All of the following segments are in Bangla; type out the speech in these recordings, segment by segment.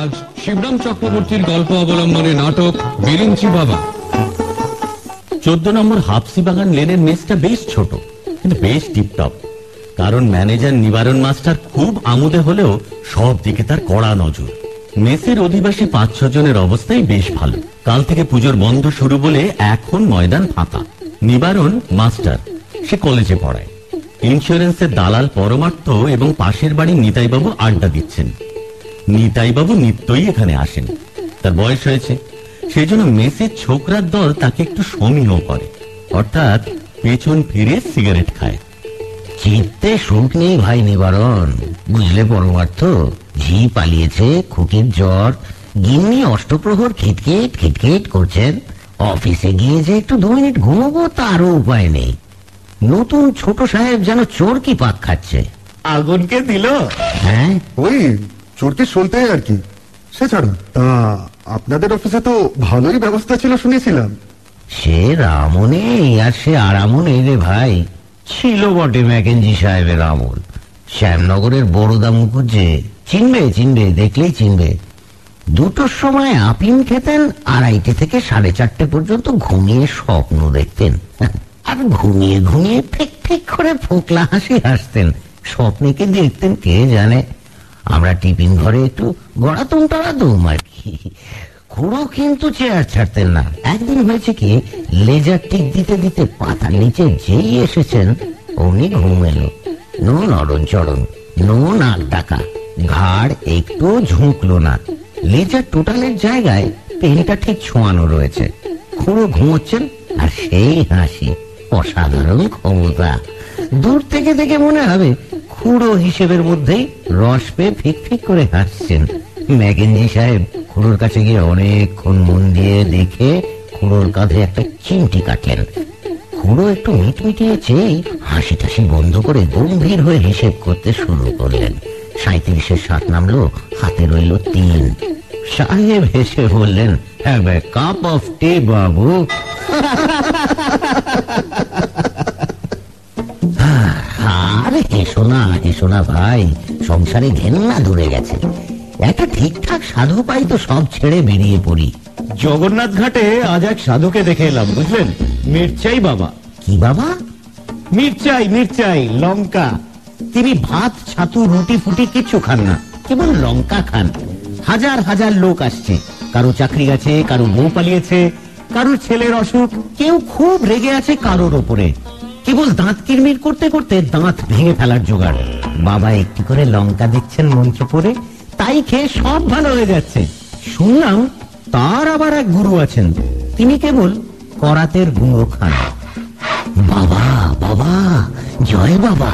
আজ শিবরাম চক্রবর্তীর গল্প অবলম্বনে নাটক বিরিঞ্চি বাবা। চোদ্দ নম্বর হাফসি বাগান লেনের মেসটা বেশ ছোট, কিন্তু বেশ টিপটপ। কারণ ম্যানেজার নিবারণ মাস্টার খুব আমোদে হলেও সব দিকে তার কড়া নজর। মেসের অধিবাসী পাঁচ, ছ জনের অবস্থাই বেশ ভালো। কাল থেকে পুজোর বন্ধ শুরু বলে এখন ময়দান ফাঁকা। নিবারণ মাস্টার, সে কলেজে পড়ায়। ইন্স্যুরেন্সের দালাল পরমার্থ এবং পাশের বাড়ি নিতাইবাবু আড্ডা দিচ্ছেন। নিতাইবাবু নিত্যই এখানে আসেন। তার বয়স হয়েছে। সেই জন্য মেসের ছোকরার দল তাকে একটু সমীহ করে। অর্থাৎ পেছন ফিরে সিগারেট খায়। চিত্তে সুখ নেই ভাই নিবারণ। বুঝলে পরমার্থ ঝি পালিয়েছে খুকির জ্বর। গিন্নি অষ্টপ্রহর খিটখিট খিটখিট করছেন। অফিসে গিয়ে যে একটু দু মিনিট ঘুমবো তারও উপায় নেই। নতুন ছোট সাহেব যেন চোর কি পাক খাচ্ছে। আগুনকে দিল? হ্যাঁ? ওই চোরকে শুনতে আর কি। সে ছাড়ো। তা আপনাদের অফিসে তো ভালোই ব্যবস্থা ছিল শুনেছিলাম। সে রামও নেই আর সে আরামও নেই রে ভাই। ছিল বটে ম্যাকেনজি সাহেবের আমল। শ্যামনগরের বড়দা মুখুজ্জে। চিনবে চিনবে, দেখলেই চিনবে। দুটোর সময় আপিম খেতেন, আড়াইটে থেকে সাড়ে চারটে পর্যন্ত ঘুমিয়ে স্বপ্ন দেখতেন। আর ঘুমিয়ে ঘুমিয়ে ফেক ফেক করে ফোকলা হাসি হাসতেন। স্বপ্নে কি দেখতেন কে জানে? আমরা টিফিন ঘরে একটু গড়াতুম টাড়াতুম আর কি খুড়ো কিন্তু চেয়ার ছাড়তেন না। একদিন হয়েছে কি, লেজার টিক দিতে দিতে পাতার নিচে যেই এসেছেন ঘুম এলো। নো নরণ চরণ নো নাক ডাকা ঘাড় একটু ঝুঁকলো না। লেজার টোটালের জায়গায় পেনটা ঠিক ছোঁয়ানো রয়েছে। খুঁড়ো ঘুমোচ্ছেন আর সেই হাসি, অসাধারণ ক্ষমতা। দূর থেকে দেখে মনে হবে খুঁড়ো হিসেবের মধ্যেই রস পেয়ে ফিক ফিক করে হাসছেন। ম্যাকেনজি সাহেব খুড়োর কাছে গিয়ে অনেকক্ষণ মন দিয়ে দেখে খুড়োর কাঁধে একটা চিমটি কাটলেন। খুড়ো একটু মিটমিটিয়ে চেয়ে হাসি টাসি বন্ধ করে গম্ভীর হয়ে হিসেব করতে শুরু করলেন। সাঁত্রিশের সাত নামলো, হাতে রইল তিন। সাহেব হেসে বললেন হ্যাঁ কাপ অফ টি বাবু। আর হেসো না হেসো না ভাই। সংসারে ঘেন্না ধরে গেছে। একটা ঠিকঠাক সাধু পাই তো সব ছেড়ে বেরিয়ে পড়ি। জগন্নাথ ঘাটে আজ এক সাধুকে দেখে এলাম বুঝলেন? মির্চাই বাবা। কি বাবা? মির্চাই মির্চাই লঙ্কা। তিনি ভাত ছাতু রুটি ফুটি কিচ্ছু খান না কেবল লঙ্কা খান। হাজার হাজার লোক আসছে। কারও চাকরি গেছে কারও বউ পালিয়েছে কারোর ছেলের অসুখ কেউ খুব রেগে আছে কারোর ওপরে। কেবল দাঁত কিরমির করতে করতে দাঁত ভেঙে ফেলার জোগাড়। বাবা একটি করে লঙ্কা দিচ্ছেন মন্ত্র পরে তাই খেয়ে সব ভালো হয়ে যাচ্ছে। শুনলাম তার আবার এক গুরু আছেন। তিনি কেবল করাতের গুঁড়ো খান। বাবা বাবা, জয় বাবা।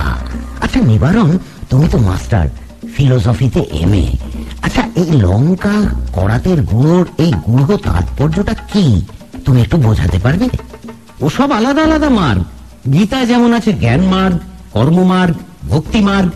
আচ্ছা নিবারণ, তুমি তো মাস্টার, ফিলোসফিতে এম এ। আচ্ছা এই লঙ্কা, করাতের গুঁড়োর এই গুঁড়ো তাৎপর্যটা কি? তুমি একটু বোঝাতে পারবে? ওসব আলাদা আলাদা মার্গ। গীতা যেমন আছে জ্ঞান মার্গ কর্ম মার্গ ভক্তি মার্গ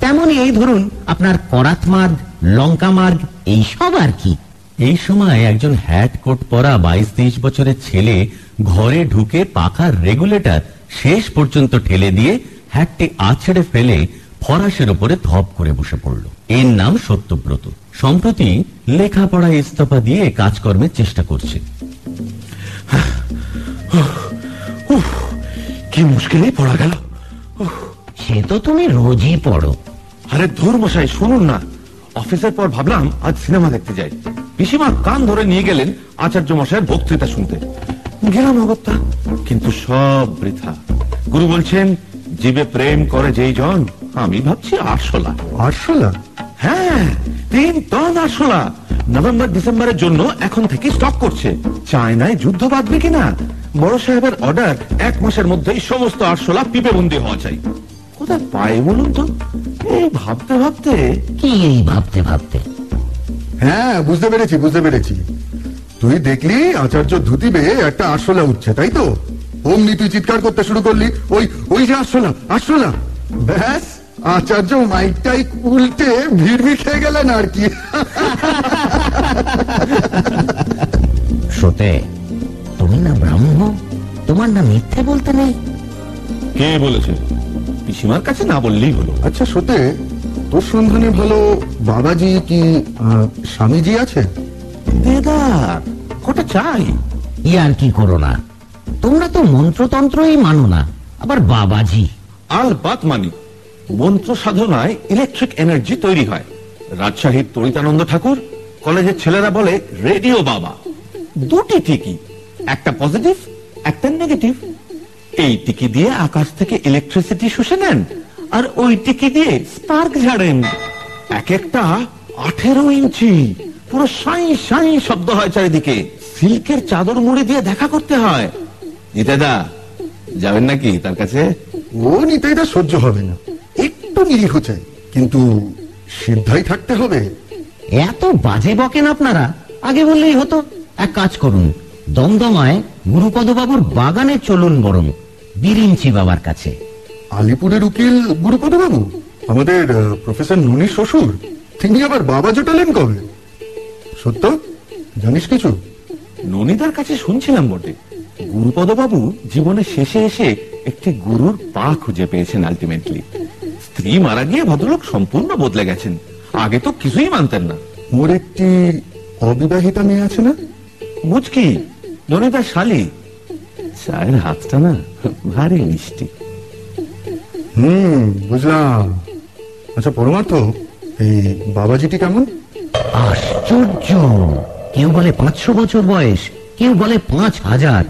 তেমনই এই ধরুন আপনার করাত মার্গ লঙ্কা মার্গ এই সব আর কি। এই সময় একজন হ্যাট কোট পরা বাইশ তেইশ বছরের ছেলে ঘরে ঢুকে পাখার রেগুলেটর শেষ পর্যন্ত ঠেলে দিয়ে হ্যাটটি আছড়ে ফেলে ফরাসের উপরে ধপ করে বসে পড়ল। এর নাম সত্যব্রত। সম্প্রতি লেখাপড়া ইস্তফা দিয়ে কাজকর্মের চেষ্টা করছে। উফ, কি মুশকিলেই পড়া গেল? সে তো তুমি রোজই পড়ো। আরে ধুর মশাই শুনুন না। অফিসের পর ভাবলাম আজ সিনেমা দেখতে যাই। পিসিমা কান ধরে নিয়ে গেলেন আচার্য মশাইয়ের বক্তৃতা শুনতে। গেলাম অগত্যা কিন্তু সব বৃথা। গুরু বলছেন জীবে প্রেম করে যেই জন আমি ভাবছি আরশোলা। আরশোলা? হ্যাঁ তিন টন আরশোলা। নভেম্বর ডিসেম্বরের জন্য এখন থেকে স্টক করছে। চায়নায় যুদ্ধ বাঁধবে কিনা? বড় সাহেবের অর্ডার এক মাসের মধ্যেই সমস্ত আরশোলা পিপে বন্দি হওয়া চাই। কোথায় পাই বলুন তো? এই ভাবতে ভাবতে। কি এই ভাবতে ভাবতে? হ্যাঁ বুঝতে পেরেছি বুঝতে পেরেছি। তুই দেখলি আচার্য ধুতি বেয়ে একটা আরশোলা উঠছে তাই তো? অমনি তুই চিৎকার করতে শুরু করলি। ওই ওই যে আরশোলা আরশোলা। ব্যাস আচার্য মাইকটাই উল্টে ভিড় ভিড় খেয়ে গেলেন আর কি। সতে তুমি না ব্রাহ্ম তোমার না মিথ্যে বলতে নেই? কে বলেছে? পিসিমার কাছে না বললেই হলো। আচ্ছা সতে তোর সন্ধানে ভালো বাবাজি কি স্বামীজি আছে দেদার কটা চাই। ই আর কি করো না? তোমরা তো মন্ত্রতন্ত্রই মানো না আবার বাবাজি। আল বাত মানি মন্ত্র সাধনায় ইলেকট্রিক এনার্জি তৈরি হয়। রাজশাহীর তরিতানন্দ ঠাকুর কলেজের ছেলেরা বলে রেডিও বাবা। দুটি টিকি একটা পজিটিভ একটা নেগেটিভ এই টিকি দিয়ে আকাশ থেকে ইলেকট্রিসিটি শুষে নেন আর ওই টিকি দিয়ে স্পার্ক ঝাড়েন। এক একটা আঠেরো ইঞ্চি পুরো সাই সাই শব্দ হয় চারিদিকে। সিল্কের চাদর মুড়ি দিয়ে দেখা করতে হয়। জিতেদা যাবেন নাকি তার কাছে? ও নিতাইটা সহ্য হবে না। একটু নিরীহ চাই কিন্তু সিদ্ধাই থাকতে হবে। এত বাজে বকেন আপনারা। আগে বললেই হতো এক কাজ করুন দমদমায় গুরুপদবাবুর বাগানে চলুন বরং বিরিঞ্চি বাবার কাছে। আলিপুরের উকিল গুরুপদ বাবু আমাদের প্রফেসর নুনির শ্বশুর। তিনি আবার বাবা জোটালেন কবে? সত্য? জানিস কিছু? ননিদার কাছে শুনছিলাম বটে। গুরুপদ বাবু জীবনের শেষে এসে একটি গুরুর পা খুঁজে পেয়েছেন আলটিমেটলি স্ত্রী মারা গিয়ে ভদ্রলোক সম্পূর্ণ বদলে গেছেন। আগে তো কিছুই মানতেন না। ওর একটি অবিবাহিতা মেয়ে আছে না? মুচকি ননিদার শালি? চায়ের হাতটা না ভারী মিষ্টি। হুম বুঝলাম। আচ্ছা পরমার্থ এই বাবাজিটি কেমন? আশ্চর্য! কেউ বলে পাঁচশো বছর বয়স কেউ বলে পাঁচ হাজার।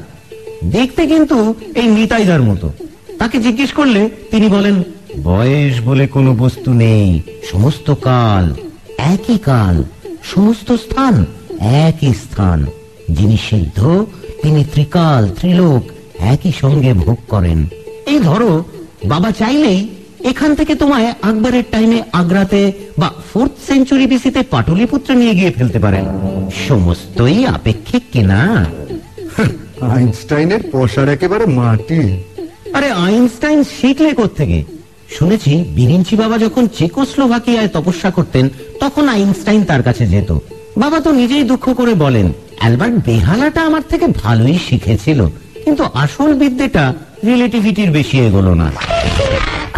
দেখতে কিন্তু এই নিতাইদার মতো। তাকে জিজ্ঞেস করলে তিনি বলেন বয়স বলে কোনো বস্তু নেই সমস্ত কাল একই কাল সমস্ত স্থান একই স্থান। যিনি সিদ্ধ তিনি ত্রিকাল ত্রিলোক একই সঙ্গে ভোগ করেন। এই ধরো বাবা চাইলেই এখান থেকে তোমায় আকবরের টাইমে আগ্রাতে বা ফোর্থ সেঞ্চুরি বিসিতে পাটলিপুত্র নিয়ে গিয়ে ফেলতে পারেন। সমস্তই আপেক্ষিক কিনা। আইনস্টাইনের পশার একেবারে মাটি। আরে আইনস্টাইন শিখলে থেকে শুনেছি বিরিঞ্চি বাবা যখন চেকোস্লোভাকিয়ায় তপস্যা করতেন তখন আইনস্টাইন তার কাছে যেত। বাবা তো নিজেই দুঃখ করে বলেন অ্যালবার্ট বেহালাটা আমার থেকে ভালোই শিখেছিল, কিন্তু আসল বিদ্যেটা রিলেটিভিটির বেশি এগোলো না।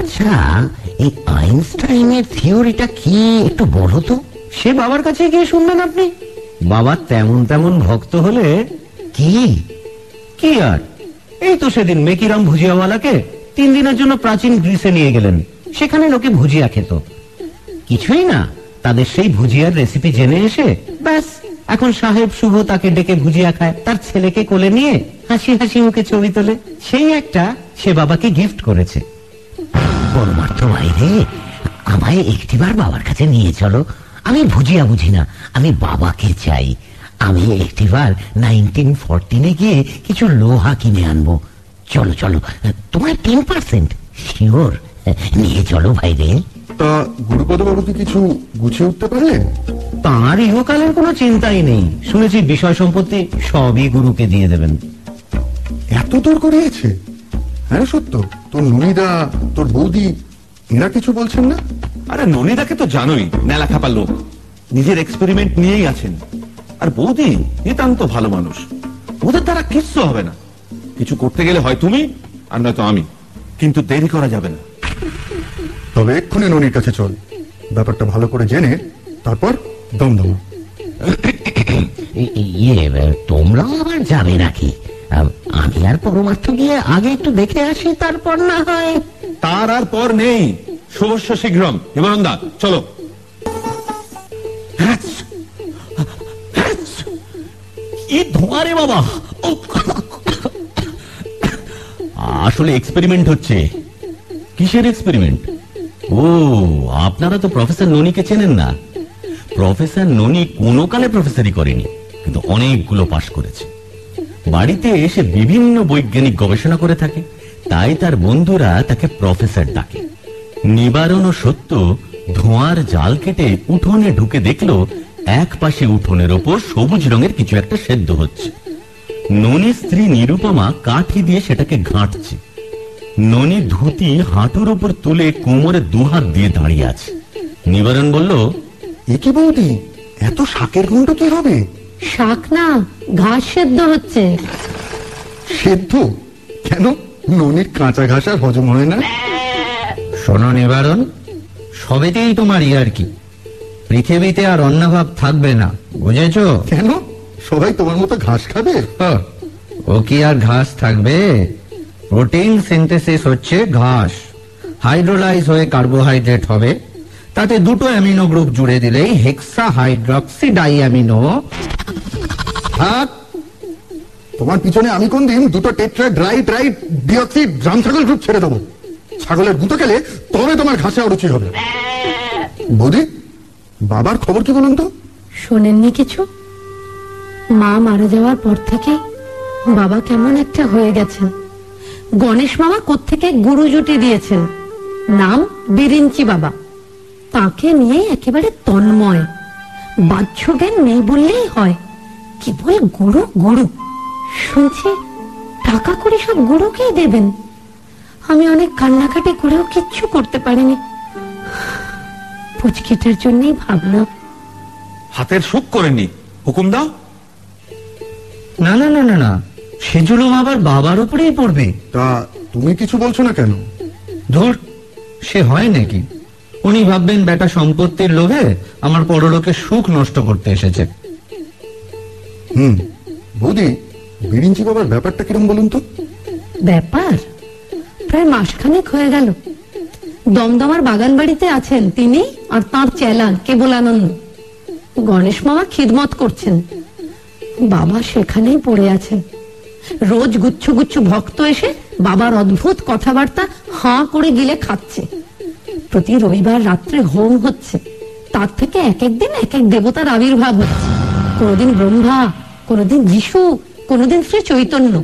আচ্ছা এই আইনস্টাইনের থিওরিটা কি একটু বলো তো? সে বাবার কাছে গিয়ে শুনবেন আপনি। বাবা তেমন তেমন ভক্ত হলে কি? কি আর? এই তো সেদিন মেকিরাম ভুজিয়াওয়ালাকে তিন দিনের জন্য প্রাচীন গ্রিসে নিয়ে গেলেন, সেখানে লোকে ভুজিয়া খেত। কিছুই না, তাদের সেই ভুজিয়ার রেসিপি জেনে এসে ব্যাস এখন সাহেব শুভ তাকে ডেকে ভুজিয়া খায়। তার ছেলেকে কোলে নিয়ে হাসি হাসি মুখে ছবি তোলে। সেই একটা সে বাবাকে গিফট করেছে। পরমার্থ বাইরে আমায় একটিবার বাবার কাছে নিয়ে চলো। আমি ভুজিয়া বুঝি না, আমি বাবাকে চাই। আমি একটিবার নাইনটিন ফোরটিনে গিয়ে কিছু লোহা কিনে আনব। চলো চলো, তোমার টেন পার্সেন্ট শিওর নিয়ে চলো ভাইরে। তা গুরুপদ বাবু কি কিছু গুছিয়ে উঠতে পারলেন? তাঁর ইহকালের কোনো চিন্তাই নেই। শুনেছি বিষয় সম্পত্তি সবই গুরুকে দিয়ে দেবেন। এত দূর করিয়েছে হ্যাঁ সত্য। তোর নুনিদা তোর বৌদি এরা কিছু বলছেন না? আরে ননিদাকে তো জানোই নেলা খাপা লোক। নিজের এক্সপেরিমেন্ট নিয়েই আছেন। আর বৌদি নিতান্ত ভালো মানুষ। ওদের দ্বারা কিচ্ছু হবে না। কিছু করতে গেলে হয় তুমি আর নয়তো আমি। কিন্তু দেরি করা যাবে না। তবে এক্ষুনি ননির কাছে চল। ব্যাপারটা ভালো করে জেনে তারপর দমদম ই- ইয়ে তোমরাও আবার যাবে নাকি? আম, আর পরমার্থ গিয়ে আগে একটু দেখে আসি তারপর না হয়। তার আর পর নেই। শুভস্য শীঘ্রম। হিমানন্দা চলো। কি ধোঁয়া রে বাবা। আসলে এক্সপেরিমেন্ট হচ্ছে। কিসের এক্সপেরিমেন্ট? ও, আপনারা তো প্রফেসর ননিকে চেনেন না। প্রফেসর ননি কোনো কালে প্রফেসরই করেনি, কিন্তু অনেকগুলো পাশ করেছে। বাড়িতে এসে বিভিন্ন বৈজ্ঞানিক গবেষণা করে থাকে, তাই তার বন্ধুরা তাকে প্রফেসর ডাকে। নিবারণ ও সত্য ধোঁয়ার জাল কেটে উঠোনে ঢুকে দেখল, এক পাশে উঠোনের ওপর সবুজ রঙের কিছু একটা সেদ্ধ হচ্ছে। ননির স্ত্রী নিরুপমা কাঠি দিয়ে সেটাকে ঘাঁটছে। ননি ধুতি হাঁটুর উপর তুলে কোমরে দুহাত দিয়ে দাঁড়িয়ে আছে। নিবারণ বলল এ কি বৌদি? এত শাকের গুণ্ড কি হবে শাক না ঘাস সেদ্ধ হচ্ছে। সেদ্ধ? কেন? ননির কাঁচা ঘাস আর হজম হয় না? শোনো নিবারণ সবেতেই তোমার ইয়ার কি পৃথিবীতে আর অন্নভাব থাকবে না বুঝেছ? কেন? সবাই তোমার মতো ঘাস খাবে? ও কি আর ঘাস থাকবে? প্রোটিন সিনথেসিস হচ্ছে ঘাস। হাইড্রোলাইজ হয়ে কার্বোহাইড্রেট হবে। তাতে দুটো অ্যামিনো গ্রুপ জুড়ে দিলেই হেক্সা হাইড্রক্সি ডাই অ্যামিনো তোমার পিছনে আমি কোন দিন দুটো tetra dry dry deoxy drum ছাগল গ্রুপ ছেড়ে দেবো। ছাগলের গুঁতো খেলে তবে তোমার ঘাসে অরুচি হবে। বৌদি বাবার খবর কি বলুন তো? শোনেননি কিছু? মা মারা যাওয়ার পর থেকে বাবা কেমন একটা হয়ে গেছেন। গণেশ মামা কোত্থেকে গুরু জুটি দিয়েছেন? নাম বিরিঞ্চি বাবা। তাকে নিয়ে একেবারে তন্ময়। বাহ্য জ্ঞান নেই বললেই হয়। কেবল গুরু গুরু। শুনছি টাকা করে সব গুরুকেই দেবেন। আমি অনেক কান্নাকাটি করেও কিচ্ছু করতে পারিনি। পুচকিটার জন্যই ভাবলাম। হাতের সুখ করেনি হুকুম দাও। না না না না না। সে জুলুম আবার বাবার উপরেই পড়বে। তা তুমি কিছু বলছো না কেন? ধর সে হয় নাকি? উনি ভাববেন বেটা সম্পত্তির লোভে আমার পরলোকে সুখ নষ্ট করতে এসেছে। হুম বৌদি বিরিঞ্চি বাবার ব্যাপারটা কিরম বলুন তো? ব্যাপার? প্রায় মাসখানেক হয়ে গেল। দমদমার বাগান বাড়িতে আছেন তিনি আর তাঁর চেলা কেবল আনন্দ গণেশ মামা খিদমত করছেন। বাবা সেখানেই পড়ে আছেন। রোজ গুচ্ছ গুচ্ছ ভক্ত এসে বাবার অদ্ভুত কথাবার্তা হাঁ করে গিলে খাচ্ছে। প্রতি রবিবার রাত্রে হোম হচ্ছে। তার থেকে এক এক দিন এক এক দেবতার আবির্ভাব হচ্ছে। কোনোদিন ব্রহ্মা কোনোদিন যিশু কোনোদিন শ্রী চৈতন্য।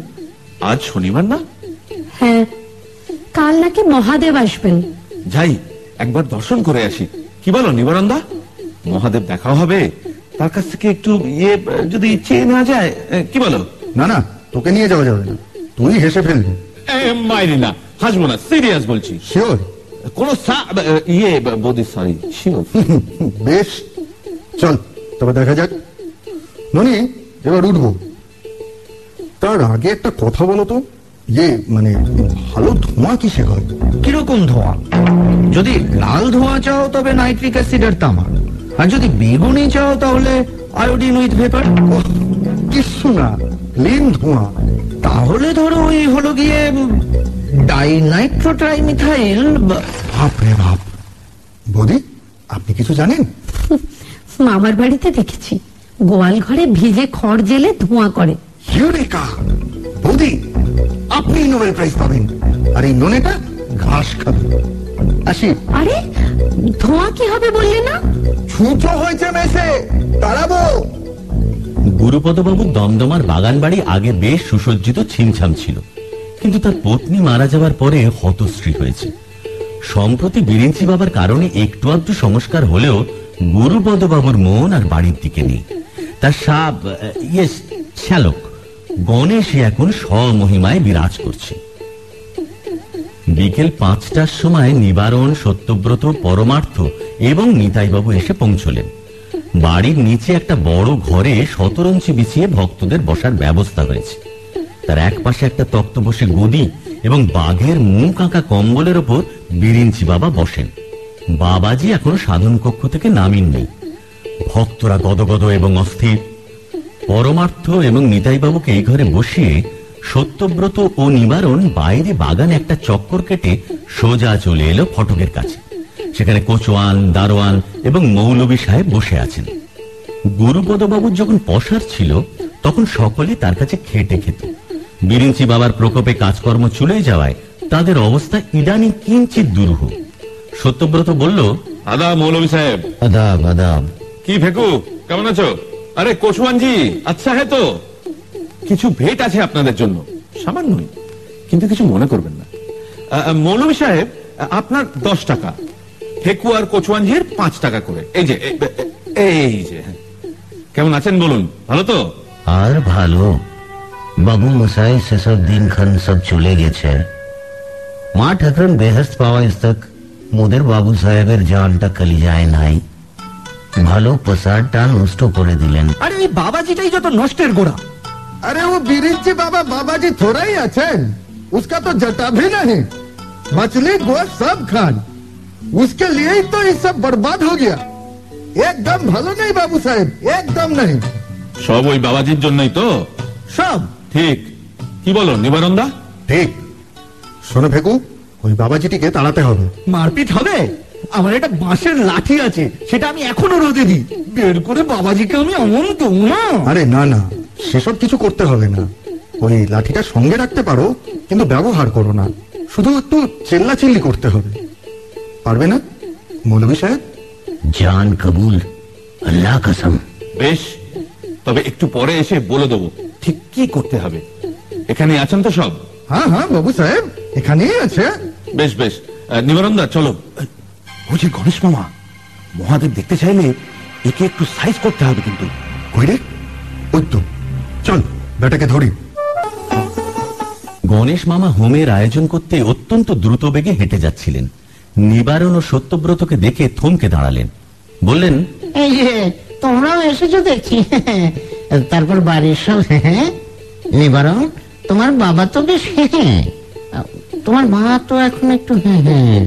আজ শনিবার না? হ্যাঁ কাল নাকি মহাদেব আসবেন। যাই একবার দর্শন করে আসি। কি বলো নিবারণদা? মহাদেব দেখা হবে। তার কাছ থেকে একটু ইয়ে যদি চেয়ে না যায় কি বলো? না না তোকে নিয়ে যাওয়া যাবে না। তুই হেসে ফেলবি। মাইরি না হাসবো না সিরিয়াস বলছি। শিওর? কোন ইয়ে বৌদি সরি শিওর। বেশ চল তবে দেখা যাক। ননি এবার উঠবো। তার আগে একটা কথা বলো তো। ইয়ে মানে ভালো ধোঁয়া কিসে হয়? কীরকম ধোঁয়া? যদি লাল ধোঁয়া চাও তবে নাইট্রিক অ্যাসিডের তামা। আর যদি বেগুনি চাও তাহলে আয়োডিন উইথ ভেপার। কিছু না ক্লিন ধোঁয়া তাহলে ধরো ওই হলো গিয়ে ডাইনাইট্রোট্রাইমিথাইল বাপ রে বাপ বৌদি আপনি কিছু জানেন? মামার বাড়িতে দেখেছি। গোয়াল ঘরে ভিজে খড় জেলে ধোঁয়া করে। ইউরেকা! বৌদি আপনি নোবেল প্রাইজ পাবেন। আর এই নোনেটা ঘাস খাবে। আসি। আরে ধোঁয়া কি হবে বললে না? ছুঁচো হয়েছে মেসে তাড়াবো। গুরুপদবাবু দমদমার বাগান বাড়ি আগে বেশ সুসজ্জিত ছিমছাম ছিল। কিন্তু তার পত্নী মারা যাওয়ার পরে হতশ্রী হয়েছে। সম্প্রতি বিরিঞ্চি বাবার কারণে একটু আধটু সংস্কার হলেও গুরুপদবাবুর মন আর বাড়ির দিকে নেই। তার সাপ ইয়ে শ্যালক গণেশই এখন স্বমহিমায় বিরাজ করছে। বিকেল পাঁচটার সময় নিবারণ সত্যব্রত, পরমার্থ এবং নিতাইবাবু এসে পৌঁছলেন। বাড়ির নিচে একটা বড় ঘরে শতরঞ্চি বিছিয়ে ভক্তদের বসার ব্যবস্থা হয়েছে। তার এক পাশে একটা তক্ত বসে গদি এবং বাঘের মুখ আঁকা কম্বলের ওপর বিরিঞ্চি বাবা বসেন। বাবাজি এখনও সাধন কক্ষ থেকে নামিননি। ভক্তরা গদগদ এবং অস্থির। পরমার্থ এবং নিতাইবাবুকে এই ঘরে বসিয়ে সত্যব্রত ও নিবারণ বাইরে বাগানে একটা চক্কর কেটে সোজা চলে এলো ফটকের কাছে। সেখানে কোচওয়ান দারোয়ান এবং মৌলবী সাহেব বসে আছেন। গুরুপদবাবুর যখন পসার ছিল তখন সকলে তার কাছে খেটে খেত। বিরিঞ্চি বাবার প্রকোপে কাজকর্ম চলে যাওয়ায় তাদের অবস্থা ইদানি কিঞ্চিত দুরূহ। সত্যব্রত বলল আদা মৌলভী সাহেব। আদাব আদাব। কি ফেকু কেমন আছো? আরে কোচওয়ানজি আচ্ছা হ্যাঁ তো। কিছু ভেট আছে আপনাদের জন্য। সামান্যই। কিন্তু কিছু মনে করবেন না। আহ, সাহেব আপনার দশ টাকা। ঠেকুয়া আর কচুয়াঞ্জির পাঁচ টাকা করে। এই যে এই যে হ্যাঁ। কেমন আছেন বলুন? ভালো তো? আর ভালো। বাবু মশাই সেসব দিন খান সব চলে গেছে। মা ঠাকুরন বেহস্ত পাওয়া তক মোদের বাবু সাহেবের জানটা কলিজায় নাই। ভালো প্রসাদটা নষ্ট করে দিলেন। আরে এই বাবাজিটাই যত নষ্টের গোড়া। আরে ও বিরিঞ্চি বাবা বাবাজি থোড়াই আছেন। উসকা তো জটা ভি নাহি। মাছলি গোয়া সব খান। उसके लिए ही तो ये सब बर्बाद हो गया एकदम ভালো নেই বাবু সাহেব একদম नहीं সব ওই বাবাজির জন্যই তো সব ঠিক কি বলো নিবারণদা ঠিক শোনো ভেকু ওই বাবাজিটিকে তাড়াতে হবে মারপিট হবে আমার একটা বাঁশের লাঠি আছে সেটা আমি এখনো রোদে দিই বের করে বাবাজিকে আমি অমন তো না আরে না না সেসব কিছু করতে হবে না ওই লাঠিটা সঙ্গে রাখতে পারো কিন্তু ব্যবহার করো না শুধু একটু চেল্লা চিল্লি করতে হবে পারবে না? মৌলভী সাহেব? জান কবুল আল্লাহ কসম। বেশ তবে একটু পরে এসে বলে দেবো। ঠিক কি করতে হবে? এখানে আছেন তো সব? হ্যাঁ হ্যাঁ বাবু সাহেব এখানেই আছে। বেশ বেশ। আহ, নিবারণদা চলো। ও যে গণেশ মামা মহাদেব দেখতে চাইলে একে একটু সাইজ করতে হবে কিন্তু। কই রে? ওই তো। চল বেটাকে ধরি। গণেশ মামা হোমের আয়োজন করতে অত্যন্ত দ্রুত বেগে হেঁটে যাচ্ছিলেন। নিবারণ ও সত্যব্রতকে দেখে থমকে দাঁড়ালেন। বললেন এই যে তোমরাও এসেছ দেখছি। তারপর বাড়ির সব হ্যাঁ নিবারণ তোমার বাবা তো বেশ হ্যাঁ। তোমার মা তো এখন একটু হ্যাঁ হ্যাঁ।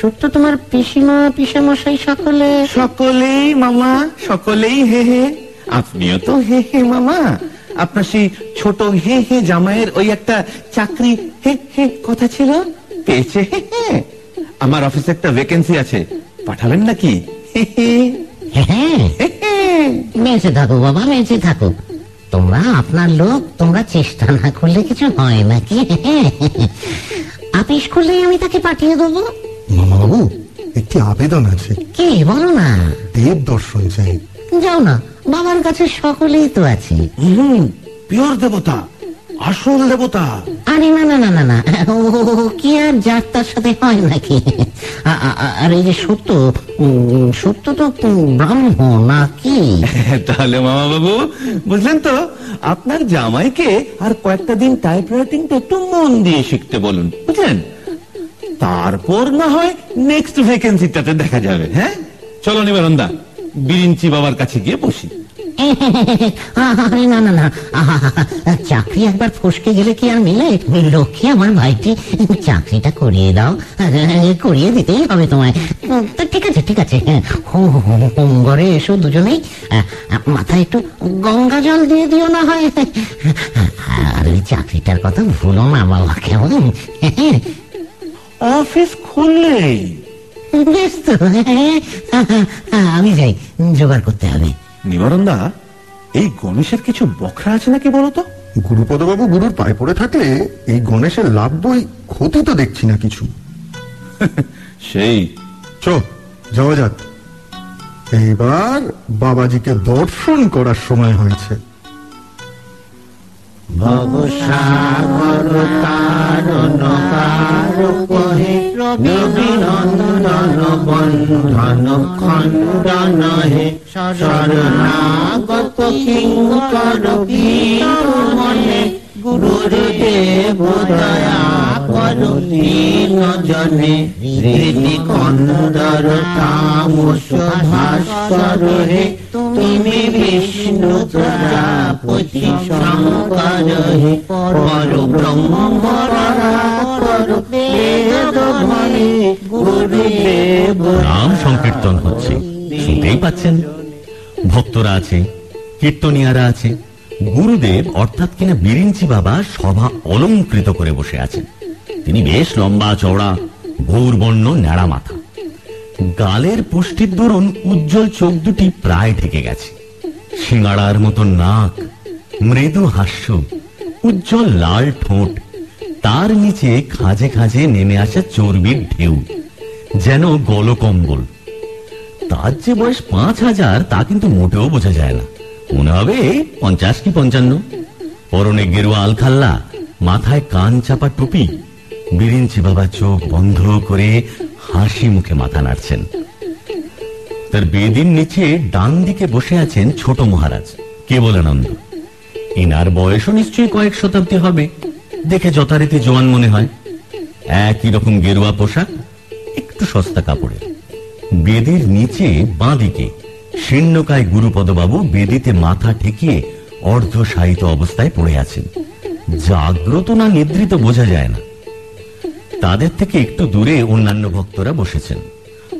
সত্য তোমার পিসিমা পিসামশাই সকলে? সকলেই মামা সকলেই হে হে। আপনিও তো হে হে মামা। আপনার সেই ছোট হে হে জামাইয়ের ওই একটা চাকরি হে হে কথা ছিল? পেয়েছে হে হে। আমার অফিসে একটা ভ্যাকেন্সি আছে। পাঠাবেন নাকি? হ্যাঁ হে হে থাকো বাবা বেঁচে থাকো। তোমরা আপনার লোক তোমরা চেষ্টা না করলে কিছু হয় নাকি? আপিস করলেই আমি তাকে পাঠিয়ে দেবো। মামা বাবু একটি আবেদন আছে। কে বলো না। দেব দর্শন চাই। যাও না বাবার কাছে সকলেই তো আছে। হুম পিওর দেবতা। আসল দেবতা। আরে না না না না না। ও কি আর যার তার সাথে হয় নাকি? আর এই যে সত্য সত্য তো ব্রাহ্মণ নাকি তাহলে মামা বাবু বুঝলেন তো আপনার জামাইকে আর কয়েকটা দিন টাইপ রাইটিংটা একটু মন দিয়ে শিখতে বলুন বুঝলেন? তারপর না হয় নেক্সট ভ্যাকেন্সিটাতে দেখা যাবে হ্যাঁ? চলো নিবারণদা বিরিঞ্চি বাবার কাছে গিয়ে বসি। না না না। চাকরি একবার ফসকে গেলে কি আর মিলে? লক্ষ্মী আমার ভাইটি চাকরিটা করিয়ে দাও। করিয়ে দিতেই হবে তোমায়। তা ঠিক আছে ঠিক আছে। হো- হো- হোম ঘরে এসো দুজনেই। মাথায় একটু গঙ্গা জল দিয়ে দিও না হয়। আর ওই চাকরিটার কথা ভুলো না বাবা কেমন? অফিস খুললেই। বেশ তো আমি যাই জোগাড় করতে হবে। নিবারণদা এই গণেশের কিছু বখরা আছে নাকি বলতো? গুরুপদবাবু গুরুর পায়ে পড়ে থাকলে এই গণেশের লাভ বই ক্ষতি তো দেখছি না কিছু। সেই। চো যাওয়া যাক। এইবার বাবাজিকে দর্শন করার সময় হয়েছে। ভবসাগর তারণ কার কহে রবি নন্দন বন্ধন খণ্ডন হে শরণাগত কিঙ্কর মনে গুরুদেব দয়া করো জনে হৃদি কন্দর তামস ভাস্কর হে, তুমি বিষ্ণু প্রজাপতি শঙ্কর হে। পর ব্রহ্ম নাম সংকীর্তন হচ্ছে। শুনতেই পাচ্ছেন? ভক্তরা আছে, কীর্তনিয়ারা আছে। গুরুদেব অর্থাৎ কিনা বিরিঞ্চি বাবা সভা অলঙ্কৃত করে বসে আছেন। তিনি বেশ লম্বা চওড়া ঘোর গৌরবর্ণ ন্যাড়া মাথা। গালের পুষ্টির দরুন উজ্জ্বল চোখ দুটি প্রায় ঢেকে গেছে। সিঙ্গাড়ার মতো নাক, মৃদু হাস্য, উজ্জ্বল লাল ঠোঁট, তার নিচে খাজে খাজে নেমে আসা চর্বির ঢেউ, যেন গলকম্বল। তার যে বয়স পাঁচ হাজার, তা কিন্তু মোটেও বোঝা যায় না। মনে হবে পঞ্চাশ কি পঞ্চান্ন? পরনে গেরুয়া আলখাল্লা, মাথায় কান চাপা টুপি বিরিঞ্চি বাবা চোখ বন্ধ করে হাসি মুখে মাথা নাড়ছেন। তার বেদির নিচে ডান দিকে বসে আছেন ছোট মহারাজ। কেবলানন্দ ইনার বয়সও নিশ্চয়ই কয়েক শতাব্দী হবে। দেখে যথারীতি জোয়ান মনে হয়। একই রকম গেরুয়া পোশাক, একটু সস্তা কাপড়ের। বেদির নিচে বাঁদিকে শীর্ণকায় গুরুপদবাবু বেদিতে মাথা ঠেকিয়ে অর্ধ শায়িত অবস্থায় পড়ে আছেন। জাগ্রত না নিদ্রিত বোঝা যায় না। তাদের থেকে একটু দূরে অন্যান্য ভক্তরা বসেছেন।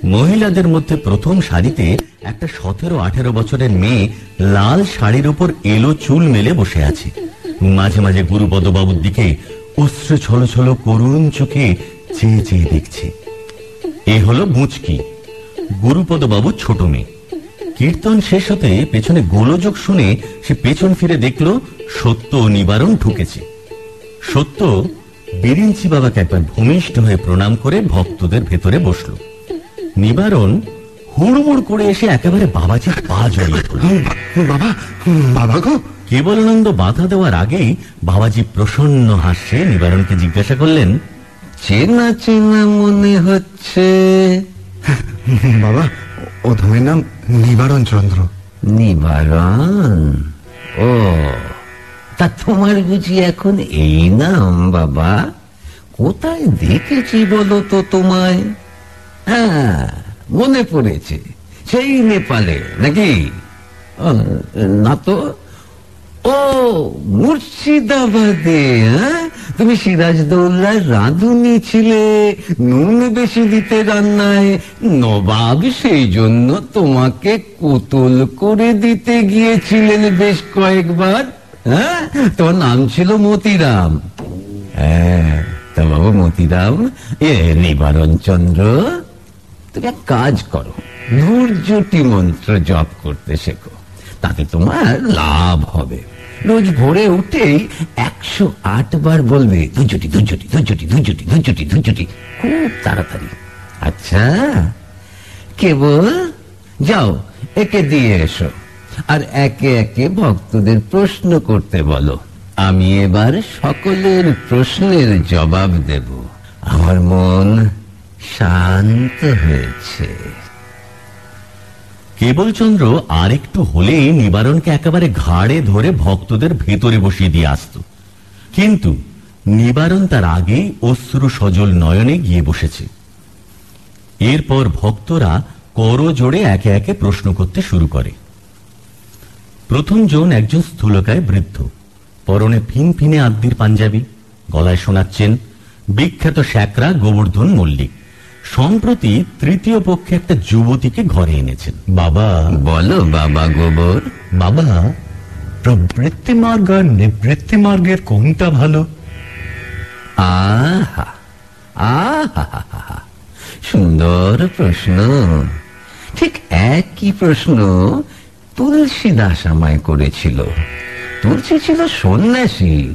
মহিলাদের মধ্যে প্রথম সারিতে একটা সতেরো আঠেরো বছরের মেয়ে লাল শাড়ির উপর এলো চুল মেলে বসে আছে। মাঝে মাঝে গুরুপদ বাবুর দিকে অশ্রু ছল ছল করুণ চোখে চেয়ে চেয়ে দেখছে। এ হলো মুচকি। গুরুপদ বাবু ছোট মেয়ে। কীর্তন শেষ হতে পেছনে গোলযোগ শুনে সে পেছন ফিরে দেখল সত্য নিবারণ ঢুকেছে সত্য বিরিঞ্চি বাবাকে একবার ভূমিষ্ঠ হয়ে প্রণাম করে ভক্তদের ভেতরে বসল। নিবারণ হুড়মুড় করে এসে একেবারে বাবাজির পা জড়িয়ে বাবা বাবা গো। কেবলানন্দ বাধা দেওয়ার আগেই বাবাজি প্রসন্ন হাস্যে নিবারণকে জিজ্ঞাসা করলেন চেনা চেনা মনে হচ্ছে? বাবা ও ধমের নাম নিবারণ চন্দ্র। নিবারণ? ও তা তোমার বুঝি এখন এই নাম, বাবা? কোথায় দেখেছি বলো তো তোমায়? হ্যাঁ মনে পড়েছে, সেই নেপালে, নাকি? না তো? ও, মুর্শিদাবাদে হ্যাঁ? তুমি সিরাজদৌল্লার রাঁধুনি ছিলে, নুন বেশি দিতে রান্নায়, নবাব সেই জন্য তোমাকে কোতল করে দিতে গিয়েছিলেন বেশ কয়েকবার। হ্যাঁ? তোমার নাম ছিল মতিরাম। হ্যাঁ তা বাবু মতিরাম, এ নিবারণ চন্দ্র, তুমি এক কাজ করো ধৈর্যটি মন্ত্র জপ করতে শেখো, তাতে তোমার লাভ হবে। রোজ ভোরে উঠেই একশো আট বার বলবে দুজটি দুজটি দুজটি দুজটি দুজটি দুজটি খুব তাড়াতাড়ি। আচ্ছা কেবল যাও, একে দিয়ে এসো। আর একে একে ভক্তদের প্রশ্ন করতে বলো। আমি এবার সকলের প্রশ্নের জবাব দেব। আমার মন শান্ত হয়েছে। কেবলচন্দ্র আর একটু হলেই নিবারণকে একেবারে ঘাড়ে ধরে ভক্তদের ভেতরে বসিয়ে দিয়ে আসত। কিন্তু নিবারণ তার আগেই অশ্রু সজল নয়নে গিয়ে বসেছে। এরপর ভক্তরা করো জোড়ে একে একে প্রশ্ন করতে শুরু করে। প্রথম জন একজন স্থূলকায় বৃদ্ধ। পরনে ফিন ফিনে আদ্যির পাঞ্জাবি গলায় শোনাচ্ছেন বিখ্যাত শ্যাকরা গোবর্ধন মল্লিক। সম্প্রতি তৃতীয় পক্ষে একটা যুবতীকে ঘরে এনেছেন। বাবা। বলো বাবা গোবর। বাবা প্রবৃত্তি মার্গ আর নিবৃত্তি মার্গের কোনটা ভালো? আহা আহা সুন্দর প্রশ্ন। ঠিক একই প্রশ্ন। তুলসী দাস আমায় করেছিল। তুলসী ছিল সন্ন্যাসী।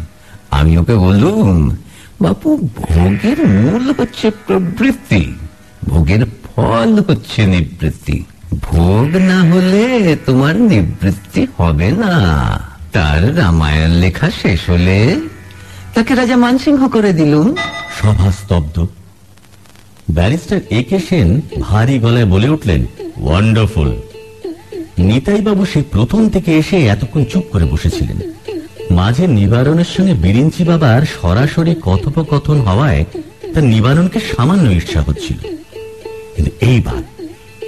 আমি ওকে বললুম, বাপু, ভোগের মূল হচ্ছে প্রবৃত্তি, ভোগের ফল হচ্ছে নিবৃত্তি। ভোগ না হলে তোমার নিবৃত্তি হবে না। তার রামায়ণ লেখা শেষ হলে তাকে রাজা মানসিংহ করে দিলুম। সভা স্তব্ধ ব্যারিস্টার এ কে সেন ভারী গলায় বলে উঠলেন ওয়ান্ডারফুল নিতাইবাবু সেই প্রথম থেকে এসে এতক্ষণ চুপ করে বসেছিলেন। মাঝে নিবারণের সঙ্গে বিরিঞ্চি বাবার সরাসরি কথোপকথন হওয়ায় তার নিবারণকে সামান্য ঈর্ষা হচ্ছিল। কিন্তু এইবার